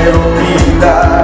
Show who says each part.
Speaker 1: quero vida.